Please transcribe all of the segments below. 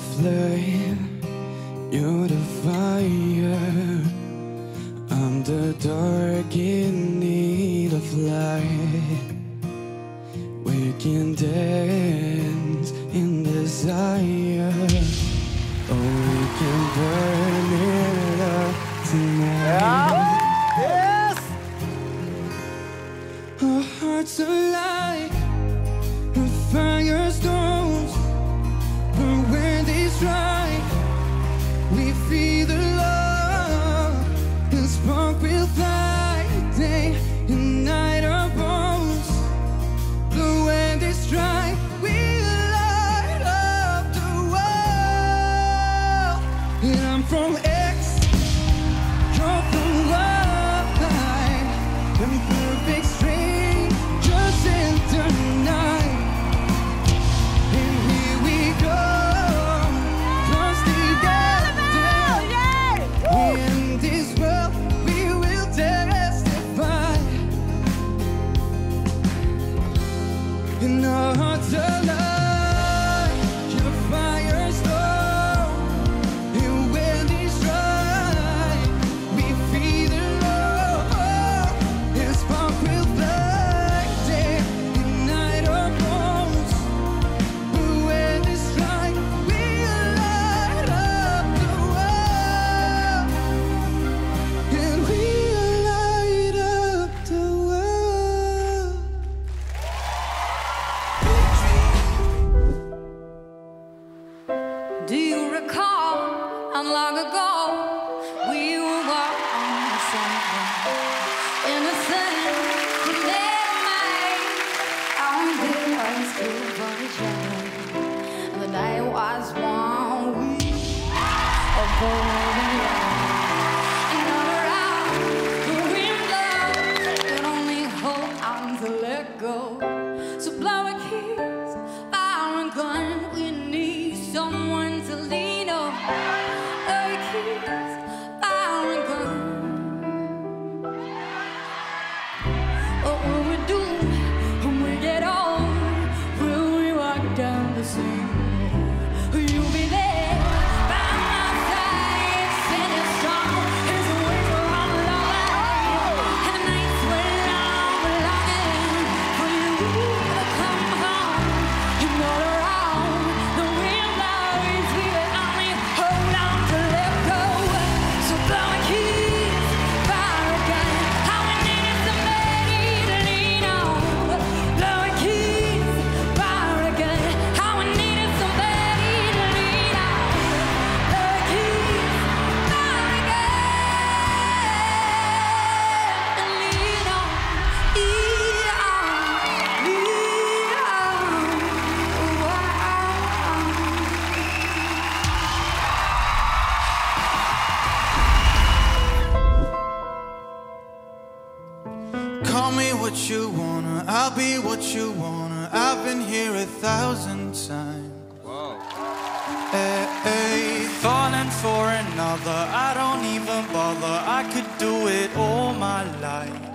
fleur, you're I'm gonna Call me what you wanna, I'll be what you wanna. I've been here a thousand times. Hey, eh, hey, eh. falling for another, I don't even bother. I could do it all my life.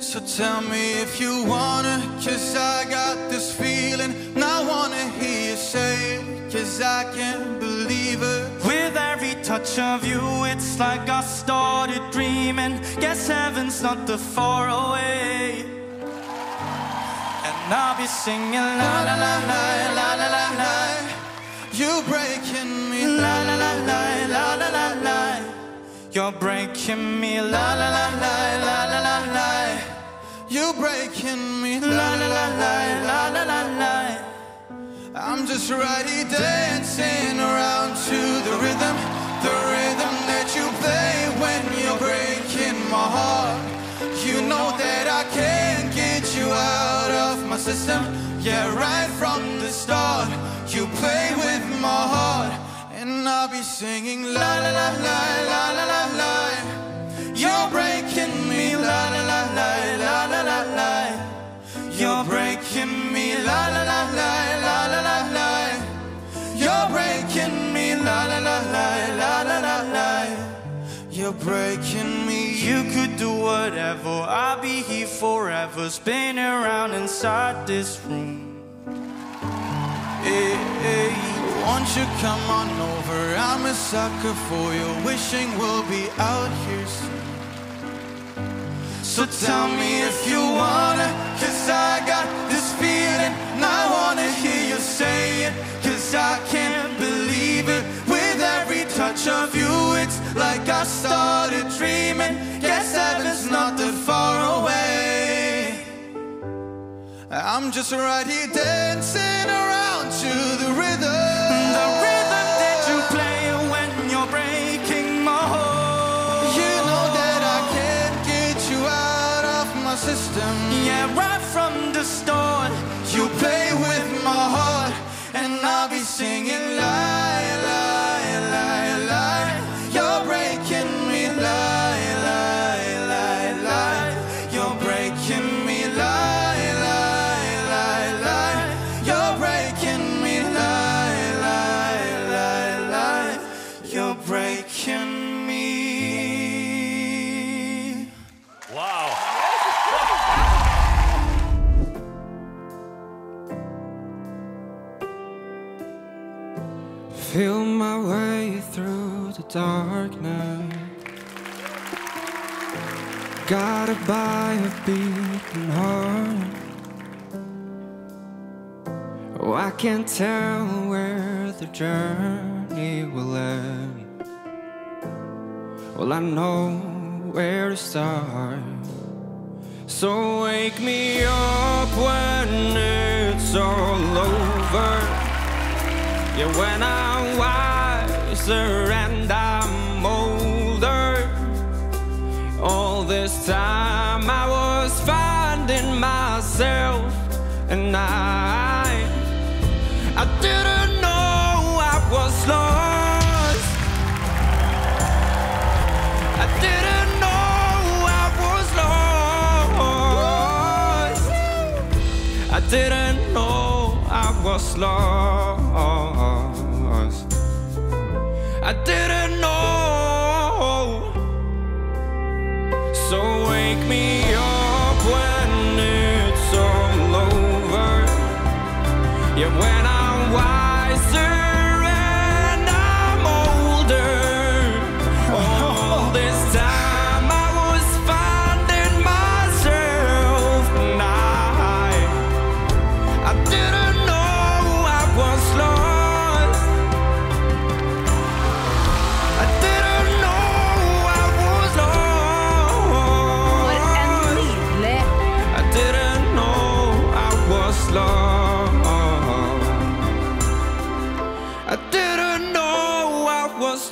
So tell me if you wanna, cause I got this feeling. And I wanna hear you say it, cause I can't believe it. Touch of you, it's like I started dreaming. Guess heaven's not that far away. And I'll be singing la la la la la la la la. You breaking me, La la la la la la la la. You're breaking me la la la la la la la la. you breaking me, La la la la la la la la. I'm just here dancing around to the rhythm my system. Yeah, right from the start, you play with my heart, and I'll be singing la la la la la la la la. You're breaking me, la la la la la la la la. You're breaking me, la la la la la la la la. You're breaking me, la la la la la la la la. You're breaking me. You could do whatever, I'll be here forever, spinning around inside this room. Hey, hey, won't you come on over? I'm a sucker for you, wishing we'll be out here soon. So tell me if you wanna, cause I got this feeling, and I wanna hear you say it, cause I can't believe it. With every touch of you, it's like I started I'm just right here dancing around to the rhythm. The rhythm that you play when you're breaking my heart. You know that I can't get you out of my system. Yeah, right from the start. You play with my heart, and I'll be singing lie, the darkness. Gotta buy a beating heart. Oh, I can't tell where the journey will end. Well, I know where to start. So wake me up when it's all over. Yeah, when I'm wiser and I'm this time I was finding myself, and I, didn't know I was lost. I didn't know I was lost. I didn't know I was lost. I didn't So wake me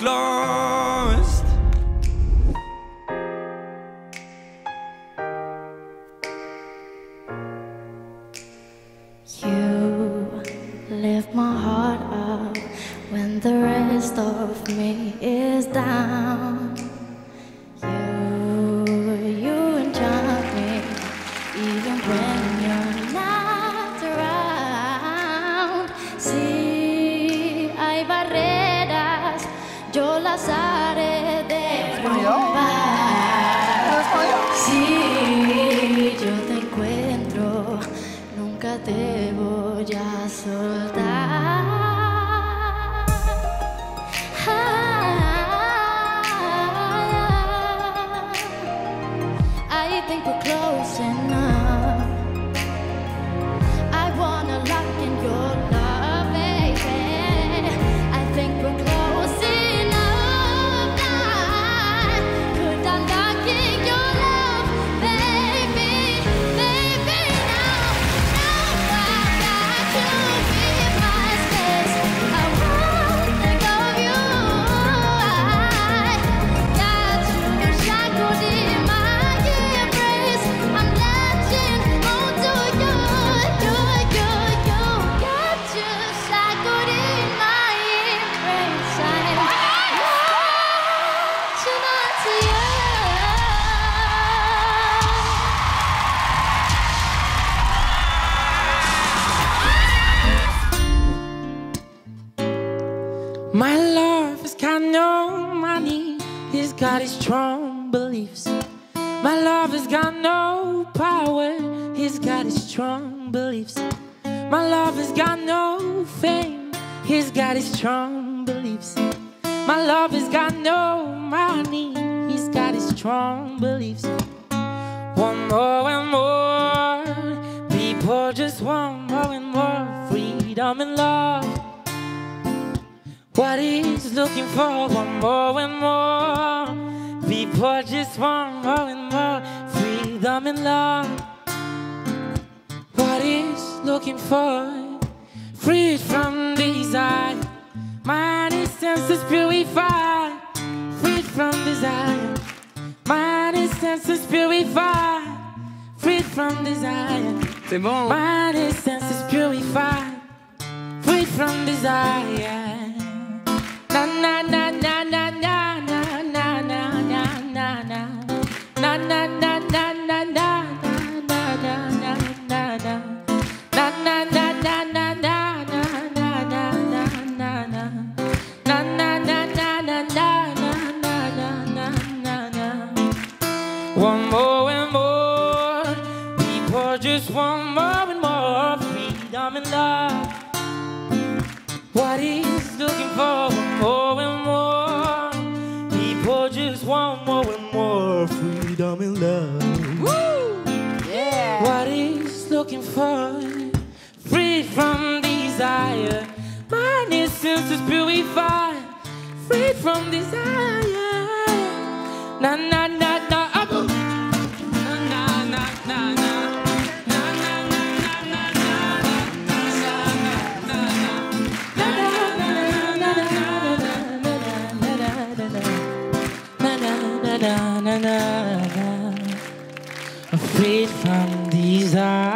lost. I think his strong beliefs. My love has got no power, he's got his strong beliefs. My love has got no fame, He's got his strong beliefs. My love has got no money. He's got his strong beliefs. One more and more. People just want more and more freedom and love. What he's looking for, one more and more. People just want more and more freedom and love. What he's looking for, freed from desire. Mind and senses purified, freed from desire. Mind and senses purified, freed from desire. C'est bon. Mind and senses purified, freed from desire. Na na na na na just want more and more freedom and love. What he's looking for, more and more. People just want more and more freedom and love. Woo! Yeah. What he's looking for, free from desire. Mind is senses purified, freed from desire. Na na na. Na na na na na, freed from desire.